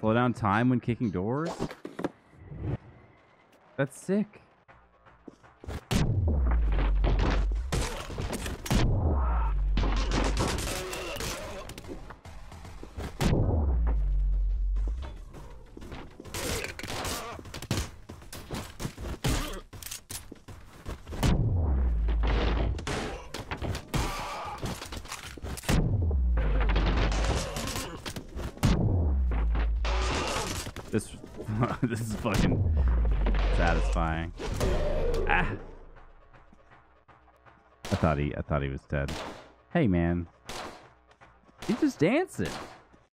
Slow down time when kicking doors? That's sick. This this is fucking satisfying. Ah. I thought he I thought he was dead. Hey man. He's just dancing.